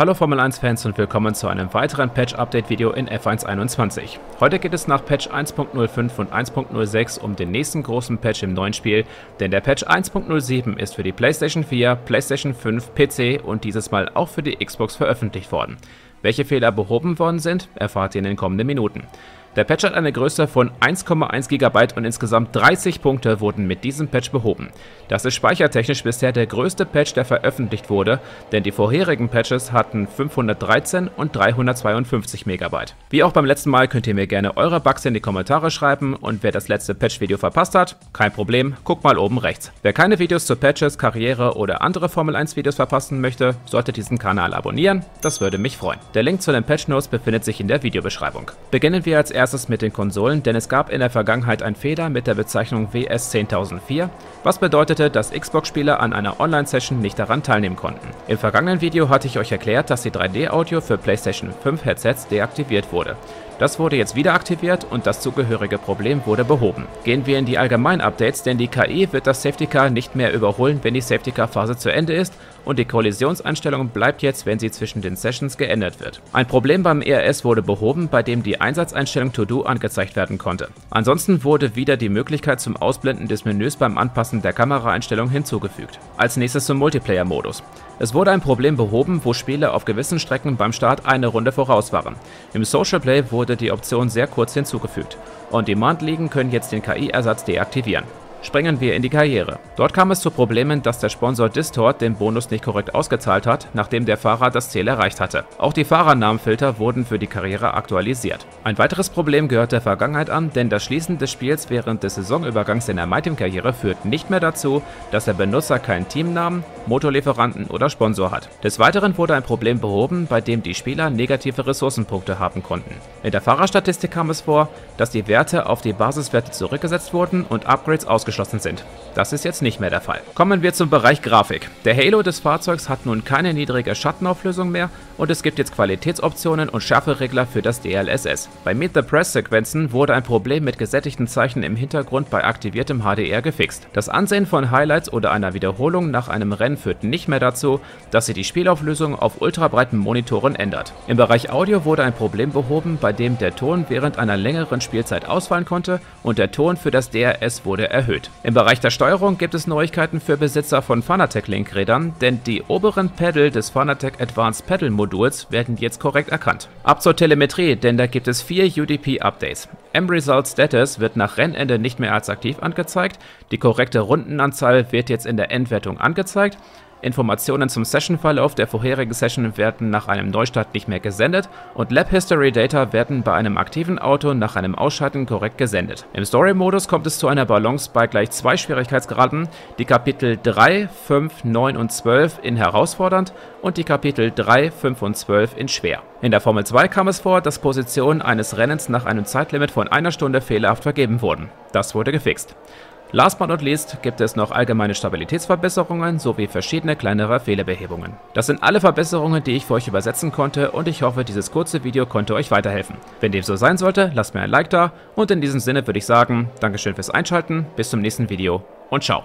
Hallo Formel 1 Fans und willkommen zu einem weiteren Patch Update Video in F1 21. Heute geht es nach Patch 1.05 und 1.06 um den nächsten großen Patch im neuen Spiel, denn der Patch 1.07 ist für die PlayStation 4, PlayStation 5, PC und dieses Mal auch für die Xbox veröffentlicht worden. Welche Fehler behoben worden sind, erfahrt ihr in den kommenden Minuten. Der Patch hat eine Größe von 1,1 GB und insgesamt 30 Punkte wurden mit diesem Patch behoben. Das ist speichertechnisch bisher der größte Patch, der veröffentlicht wurde, denn die vorherigen Patches hatten 513 und 352 MB. Wie auch beim letzten Mal könnt ihr mir gerne eure Bugs in die Kommentare schreiben und wer das letzte Patch-Video verpasst hat, kein Problem, guckt mal oben rechts. Wer keine Videos zu Patches, Karriere oder andere Formel 1 Videos verpassen möchte, sollte diesen Kanal abonnieren, das würde mich freuen. Der Link zu den Patch Notes befindet sich in der Videobeschreibung. Beginnen wir als mit den Konsolen, denn es gab in der Vergangenheit einen Fehler mit der Bezeichnung WS10004, was bedeutete, dass Xbox-Spieler an einer Online-Session nicht daran teilnehmen konnten. Im vergangenen Video hatte ich euch erklärt, dass die 3D-Audio für PlayStation 5 Headsets deaktiviert wurde. Das wurde jetzt wieder aktiviert und das zugehörige Problem wurde behoben. Gehen wir in die allgemeinen Updates, denn die KI wird das Safety Car nicht mehr überholen, wenn die Safety Car Phase zu Ende ist und die Kollisionseinstellung bleibt jetzt, wenn sie zwischen den Sessions geändert wird. Ein Problem beim ERS wurde behoben, bei dem die Einsatzeinstellung To Do angezeigt werden konnte. Ansonsten wurde wieder die Möglichkeit zum Ausblenden des Menüs beim Anpassen der Kameraeinstellung hinzugefügt. Als nächstes zum Multiplayer-Modus. Es wurde ein Problem behoben, wo Spieler auf gewissen Strecken beim Start eine Runde voraus waren. Im Social Play wurde die Option sehr kurz hinzugefügt. On-Demand-Ligen können jetzt den KI-Ersatz deaktivieren. Springen wir in die Karriere. Dort kam es zu Problemen, dass der Sponsor Distort den Bonus nicht korrekt ausgezahlt hat, nachdem der Fahrer das Ziel erreicht hatte. Auch die Fahrernamenfilter wurden für die Karriere aktualisiert. Ein weiteres Problem gehört der Vergangenheit an, denn das Schließen des Spiels während des Saisonübergangs in der MyTeam-Karriere führt nicht mehr dazu, dass der Benutzer keinen Teamnamen, Motorlieferanten oder Sponsor hat. Des Weiteren wurde ein Problem behoben, bei dem die Spieler negative Ressourcenpunkte haben konnten. In der Fahrerstatistik kam es vor, dass die Werte auf die Basiswerte zurückgesetzt wurden und Upgrades ausgeschlossen ausgeschlossen sind. Das ist jetzt nicht mehr der Fall. Kommen wir zum Bereich Grafik. Der Halo des Fahrzeugs hat nun keine niedrige Schattenauflösung mehr und es gibt jetzt Qualitätsoptionen und Schärferegler für das DLSS. Bei Meet the Press Sequenzen wurde ein Problem mit gesättigten Zeichen im Hintergrund bei aktiviertem HDR gefixt. Das Ansehen von Highlights oder einer Wiederholung nach einem Rennen führt nicht mehr dazu, dass sie die Spielauflösung auf ultrabreiten Monitoren ändert. Im Bereich Audio wurde ein Problem behoben, bei dem der Ton während einer längeren Spielzeit ausfallen konnte und der Ton für das DRS wurde erhöht. Im Bereich der Steuerung gibt es Neuigkeiten für Besitzer von Fanatec Linkrädern, denn die oberen Pedal des Fanatec Advanced Pedal Moduls werden jetzt korrekt erkannt. Ab zur Telemetrie, denn da gibt es vier UDP-Updates. M-Result Status wird nach Rennende nicht mehr als aktiv angezeigt, die korrekte Rundenanzahl wird jetzt in der Endwertung angezeigt, Informationen zum Session-Verlauf der vorherigen Session werden nach einem Neustart nicht mehr gesendet und Lab History Data werden bei einem aktiven Auto nach einem Ausschalten korrekt gesendet. Im Story-Modus kommt es zu einer Balance bei gleich zwei Schwierigkeitsgraden, die Kapitel 3, 5, 9 und 12 in herausfordernd und die Kapitel 3, 5 und 12 in schwer. In der Formel 2 kam es vor, dass Positionen eines Rennens nach einem Zeitlimit von einer Stunde fehlerhaft vergeben wurden. Das wurde gefixt. Last but not least gibt es noch allgemeine Stabilitätsverbesserungen sowie verschiedene kleinere Fehlerbehebungen. Das sind alle Verbesserungen, die ich für euch übersetzen konnte und ich hoffe, dieses kurze Video konnte euch weiterhelfen. Wenn dem so sein sollte, lasst mir ein Like da und in diesem Sinne würde ich sagen, Dankeschön fürs Einschalten, bis zum nächsten Video und ciao.